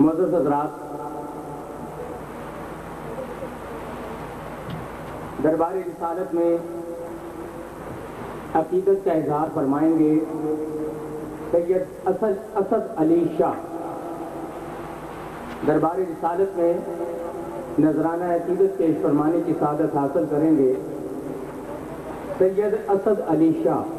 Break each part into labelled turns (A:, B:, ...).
A: معزز حضرات، دربار رسالت میں عقیدت کا اظہار فرمائیں گے سید اسد اسد علی شاہ۔ دربار رسالت میں نذرانہ عقیدت پیش فرمانے کی سعادت حاصل کریں گے سید اسد علی شاہ۔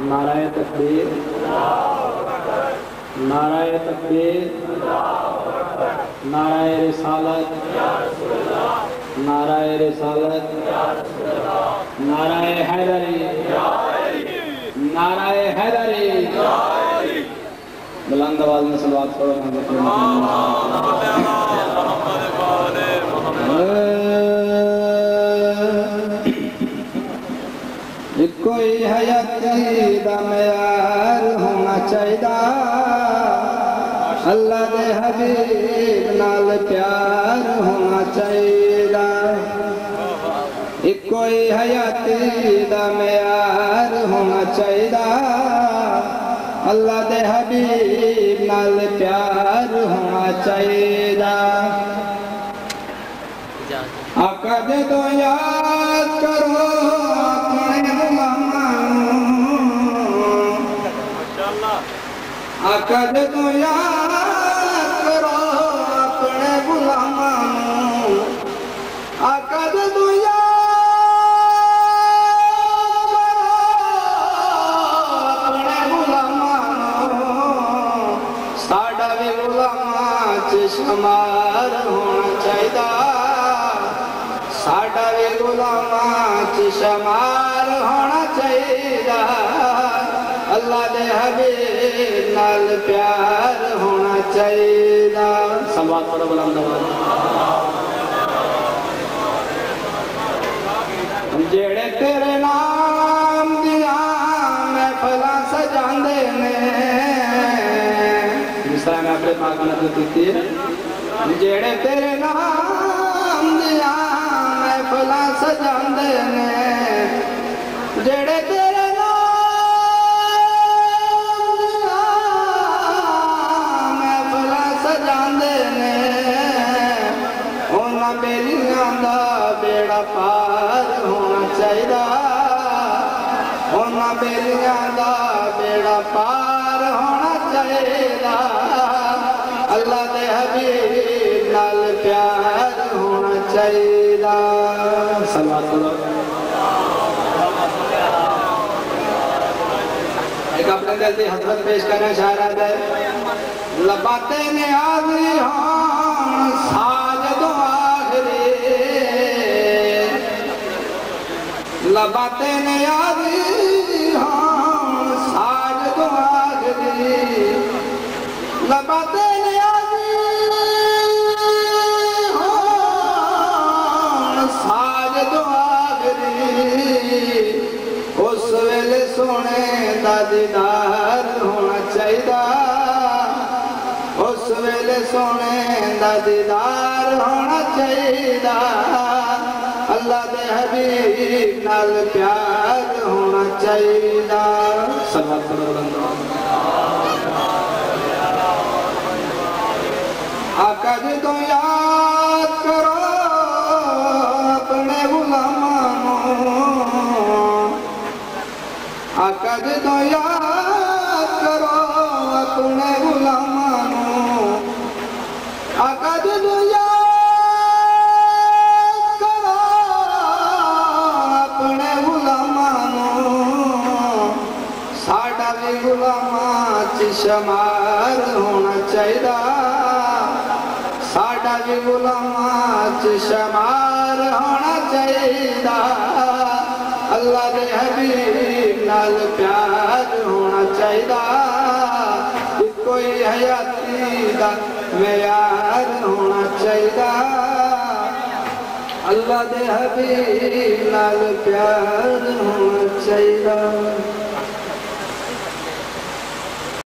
B: نعرہ تکبیر نعرہ تکبیر نعرہ رسالت نعرہ رسالت نعرہ حیدری نعرہ حیدری بلند آواز میں صلوات پڑھو کوئی حیاتی دا معیار ہونا چاہیدا اللہ دے حبیب نال پیار ہونا چاہیدا کوئی حیاتی دا معیار ہونا چاہیدا اللہ دے حبیب نال پیار ہونا چاہیدا آقا دے تو یاد کرو اپنے غلاماں آقا دے تو یاد ساڈا بھی چ شمار ہونا چاہیدا اللہ دے حبیب نال پیار ہونا سلوات پڑھو بلند جڑے دیا محفلاں سجاندے نے جس طرح میں اپنے پاک نظر دیتی ہے جڑے تیرے نام دیا محفلہ سجاندے نے جڑے تیرے نام محفلہ سجاندے نے انہاں بیلیاں دا بیڑا پار ہونا چاہیدا انہاں بیلیاں دا بیڑا پار ہونا چاہیدا اللہ دے حبیب چاہیے سلوات پڑھو ایک اپنے دل کی حضرت پیش کرنا چاہ رہا ہے لباتے نیازی ہاں ساجد آخری۔ لباتے نیازی ہاں ساجد آخری۔ لباتے دیدار ہونا چاہیدا اس ویلے سونے دا دیدار ہونا چاہیدا اللہ دے حبیب نال پیار ہونا چاہیدا سلوات پڑھو بلند آقا جی تو غلاماں چ شمار ہونا چاہیدا ساڈا بھی غلاماں چ شمار ہونا چاہیدا اللہ دے حبیب نال پیار ہونا چاہیدا کوئی حیاتی دا معیار ہونا چاہیدا اللہ دے حبیب نال پیار ہونا چاہیدا